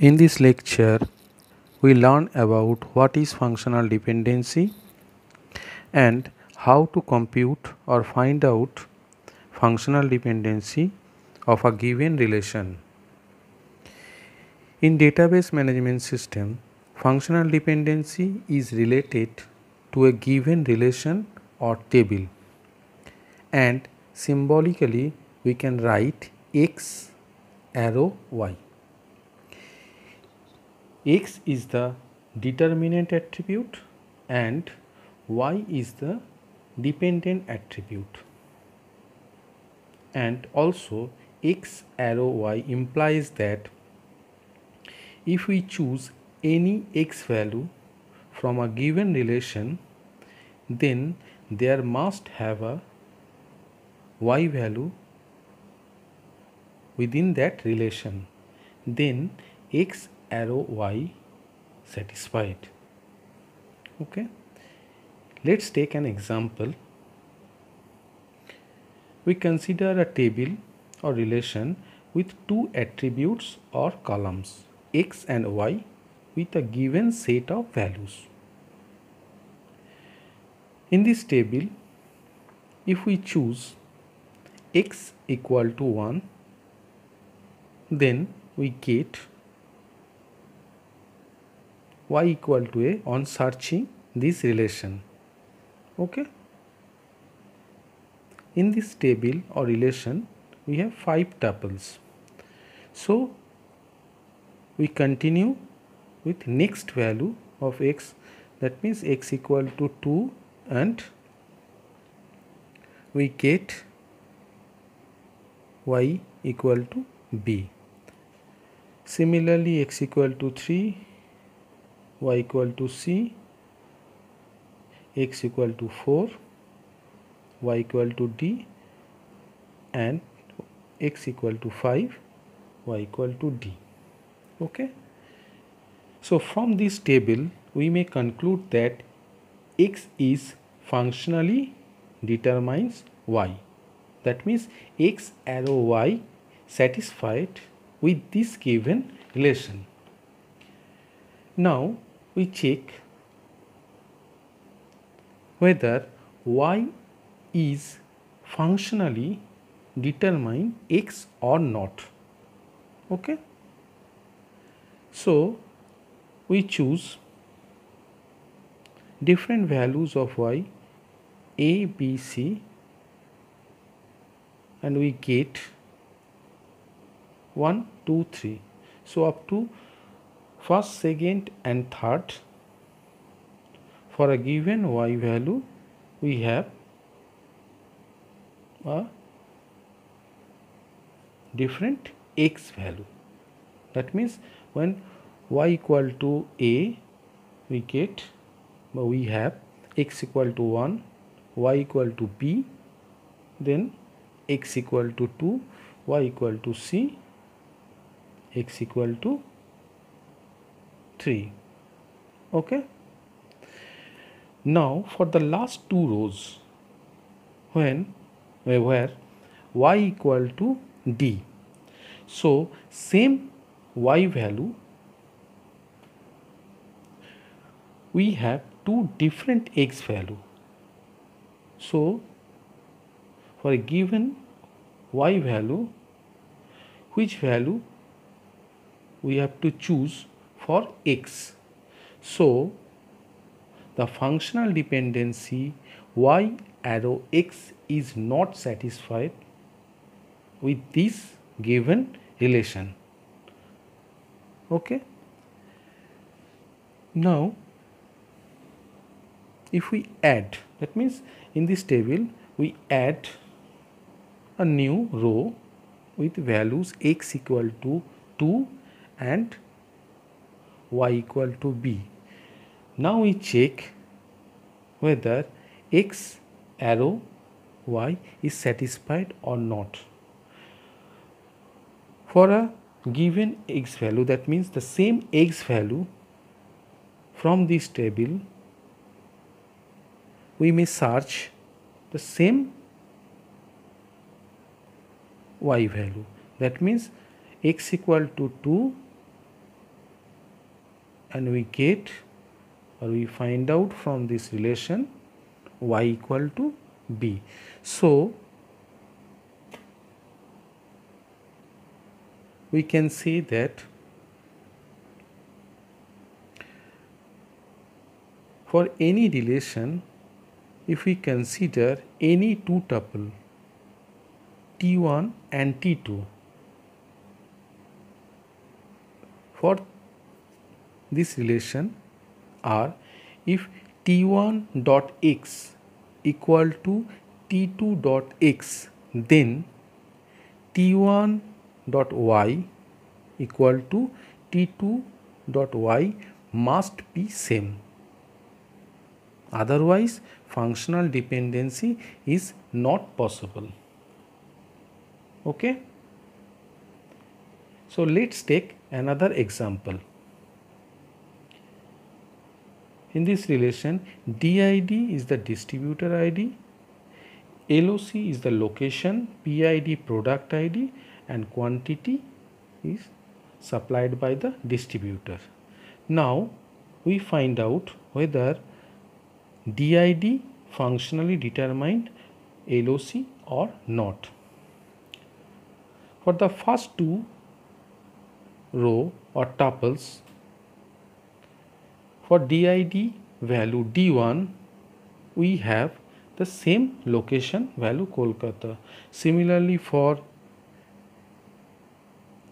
In this lecture, we learn about what is functional dependency and how to compute or find out functional dependency of a given relation. In database management system, functional dependency is related to a given relation or table and symbolically we can write x arrow y x is the determinant attribute and y is the dependent attribute. And also x arrow y implies that if we choose any x value from a given relation then there must have a y value within that relation. Then x arrow y satisfied. Okay. Let's take an example. We consider a table or relation with two attributes or columns x and y with a given set of values. In this table if we choose x equal to 1 then we get y equal to a on searching this relation. Okay? In this table or relation we have five tuples. So we continue with next value of x. That means x equal to 2 and we get y equal to b. Similarly x equal to 3 y equal to c x equal to 4 y equal to d and x equal to 5 y equal to d. Okay? So from this table we may conclude that x is functionally determines y. That means x arrow y satisfied with this given relation. Now we check whether y is functionally determine x or not. Okay? So we choose different values of y a b c and we get 1 2 3 so up to first second and third. For a given y value we have a different x value. That means when y equal to a we get we have x equal to 1 y equal to b then x equal to 2 y equal to c x equal to 3 okay? Now for the last two rows when where y equal to d. So same y value we have two different x value. So for a given y value which value we have to choose for x. So, the functional dependency y arrow x is not satisfied with this given relation. Okay. Now, if we add that means in this table we add a new row with values x equal to 2 and y equal to b. Now we check whether x arrow y is satisfied or not. For a given x value that means the same x value from this table we may search the same y value that means x equal to 2 and we get or we find out from this relation y equal to b. So, we can say that for any relation if we consider any two tuple t1 and t2 for this relation are if t1 dot x equal to t2 dot x then t1 dot y equal to t2 dot y must be same. Otherwise functional dependency is not possible. Okay? So let's take another example in this relation DID is the distributor ID, LOC is the location, PID product ID and quantity is supplied by the distributor. Now we find out whether DID functionally determined LOC or not. For the first two row or tuples for did value d1 we have the same location value Kolkata. Similarly for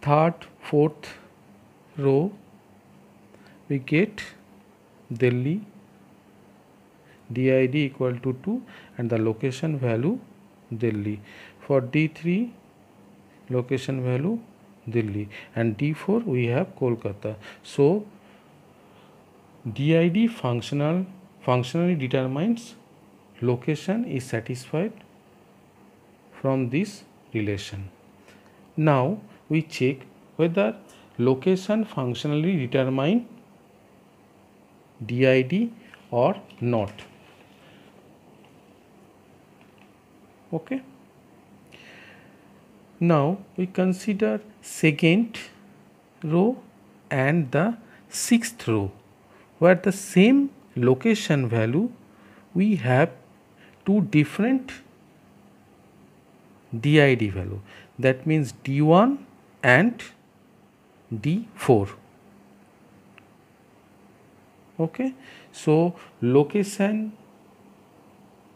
third, fourth row we get Delhi did equal to 2 and the location value Delhi. For D3 location value Delhi and D4 we have Kolkata. So DID functional functionally determines location is satisfied from this relation. Now we check whether location functionally determine DID or not. Okay. Now we consider second row and the sixth row where the same location value we have two different DID value. That means D1 and D4 okay? So location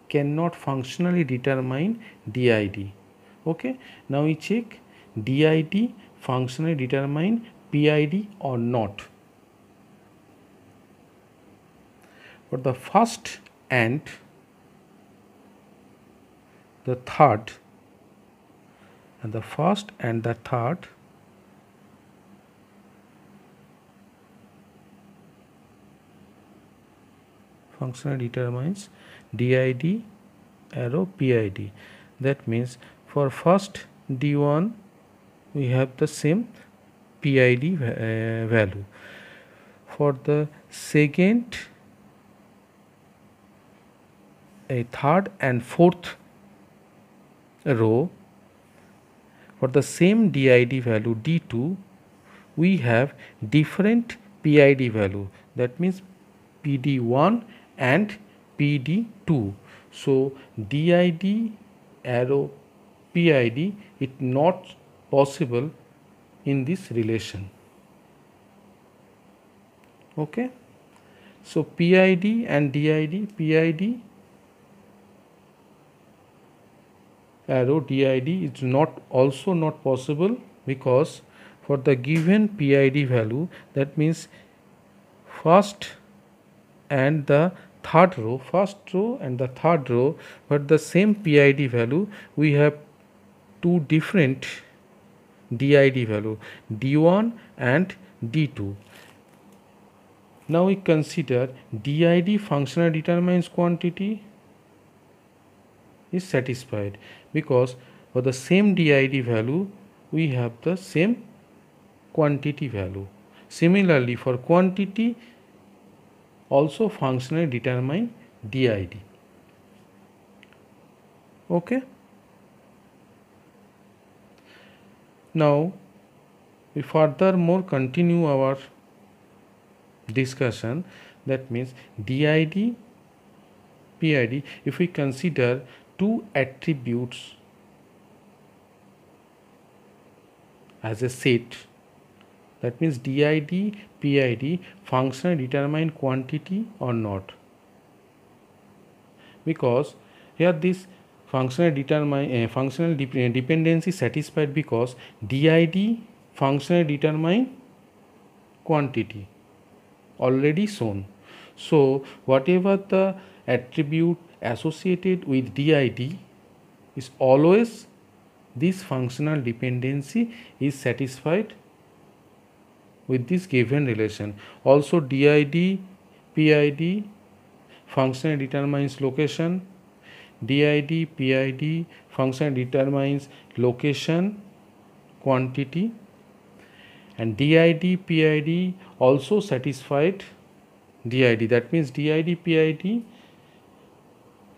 cannot functionally determine DID okay? Now we check DID functionally determine PID or not for the first and the third and the first and the third functional determines did arrow pid that means for first d1 we have the same pid uh, value. For the second a third and fourth row. For the same DID value D2 we have different PID value. That means PD1 and PD2 so DID arrow PID it not possible in this relation. Okay? So PID and DID PID arrow DID is not also not possible because for the given PID value that means first and the third row first row and the third row but the same PID value we have two different DID value D1 and D2 now we consider DID functional determines quantity is satisfied because for the same DID value we have the same quantity value. Similarly for quantity also functionally determine DID. Okay. Now we furthermore continue our discussion that means did pid if we consider two attributes as a set. That means did pid function determine quantity or not. Because here this functional determine uh, functional de dependency satisfied because did functional determine quantity already shown. So whatever the attribute associated with did is always this functional dependency is satisfied with this given relation. Also did pid function determines location. Did pid function determines location quantity. And did pid also satisfied did that means did pid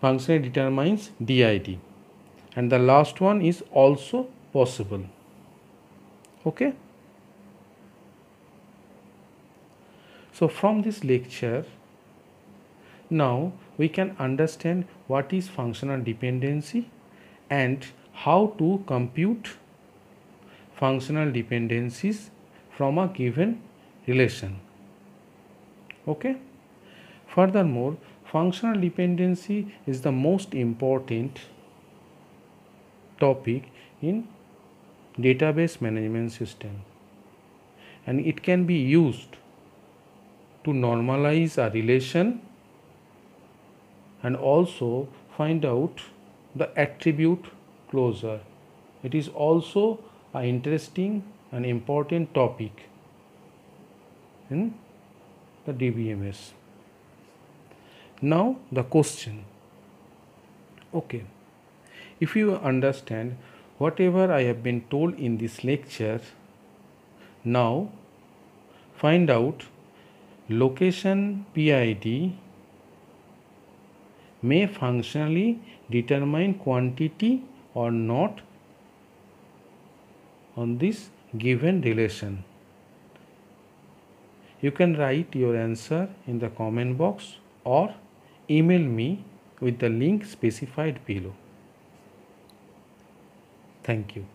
function determines did and the last one is also possible. Okay? So from this lecture now we can understand what is functional dependency and how to compute functional dependencies from a given relation. Okay? Furthermore functional dependency is the most important topic in database management system and it can be used to normalize a relation and also find out the attribute closure. It is also an interesting and important topic in the DBMS. Now the question. Okay, if you understand whatever I have been told in this lecture, now find out location PID may functionally determine quantity or not on this given relation. You can write your answer in the comment box or email me with the link specified below. Thank you.